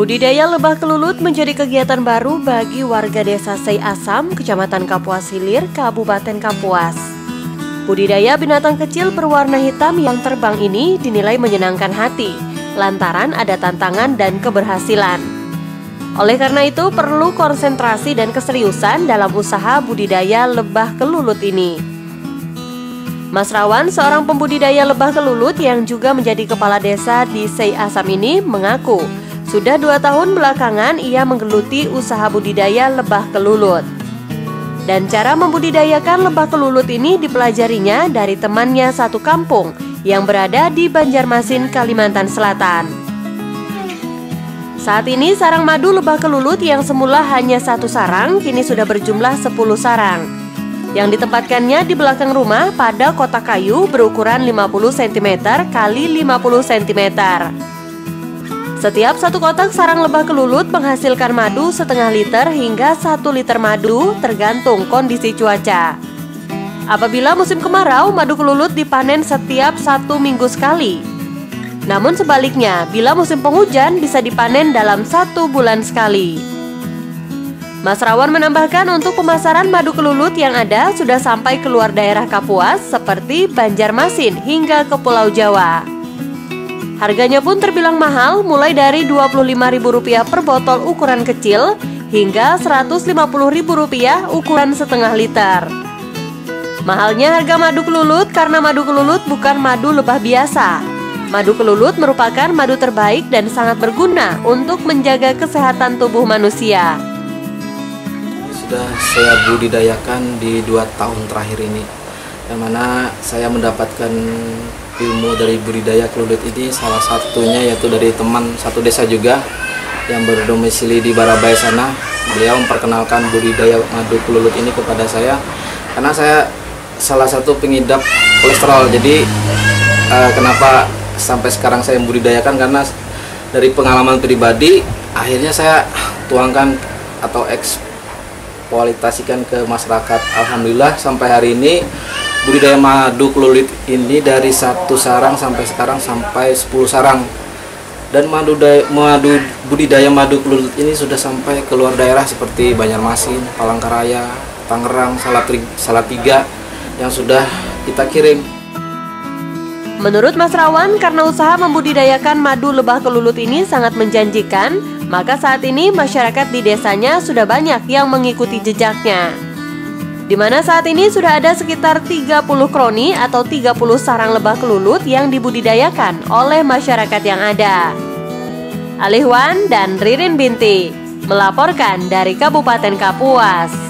Budidaya lebah kelulut menjadi kegiatan baru bagi warga desa Sei Asam, Kecamatan Kapuas Hilir, Kabupaten Kapuas. Budidaya binatang kecil berwarna hitam yang terbang ini dinilai menyenangkan hati, lantaran ada tantangan dan keberhasilan. Oleh karena itu, perlu konsentrasi dan keseriusan dalam usaha budidaya lebah kelulut ini. Mas Rawan, seorang pembudidaya lebah kelulut yang juga menjadi kepala desa di Sei Asam ini, mengaku sudah dua tahun belakangan ia menggeluti usaha budidaya lebah kelulut. Dan cara membudidayakan lebah kelulut ini dipelajarinya dari temannya satu kampung yang berada di Banjarmasin, Kalimantan Selatan. Saat ini sarang madu lebah kelulut yang semula hanya satu sarang kini sudah berjumlah 10 sarang. Yang ditempatkannya di belakang rumah pada kotak kayu berukuran 50 cm x 50 cm. Setiap satu kotak sarang lebah kelulut menghasilkan madu setengah liter hingga satu liter madu tergantung kondisi cuaca. Apabila musim kemarau, madu kelulut dipanen setiap satu minggu sekali. Namun sebaliknya, bila musim penghujan bisa dipanen dalam satu bulan sekali. Mas Rawan menambahkan untuk pemasaran madu kelulut yang ada sudah sampai keluar daerah Kapuas seperti Banjarmasin hingga ke Pulau Jawa. Harganya pun terbilang mahal, mulai dari Rp25.000 per botol ukuran kecil hingga Rp150.000 ukuran setengah liter. Mahalnya harga madu kelulut karena madu kelulut bukan madu lebah biasa. Madu kelulut merupakan madu terbaik dan sangat berguna untuk menjaga kesehatan tubuh manusia. Sudah saya budidayakan di dua tahun terakhir ini, yang mana saya mendapatkan ilmu dari budidaya kelulut ini salah satunya yaitu dari teman satu desa juga yang berdomisili di Barabai sana. Beliau memperkenalkan budidaya madu kelulut ini kepada saya karena saya salah satu pengidap kolesterol. Jadi uh, kenapa sampai sekarang saya membudidayakan karena dari pengalaman pribadi akhirnya saya tuangkan atau eksploitasikan ke masyarakat. Alhamdulillah sampai hari ini budidaya madu kelulit ini dari satu sarang sampai sekarang sampai 10 sarang dan madu madu budidaya madu kelulit ini sudah sampai ke luar daerah seperti Banjarmasin, Palangkaraya, Tangerang, Salatiga yang sudah kita kirim. Menurut Mas Rawan, karena usaha membudidayakan madu lebah kelulut ini sangat menjanjikan, maka saat ini masyarakat di desanya sudah banyak yang mengikuti jejaknya di mana saat ini sudah ada sekitar 30 kroni atau 30 sarang lebah kelulut yang dibudidayakan oleh masyarakat yang ada. Alihwan dan Ririn Binti melaporkan dari Kabupaten Kapuas.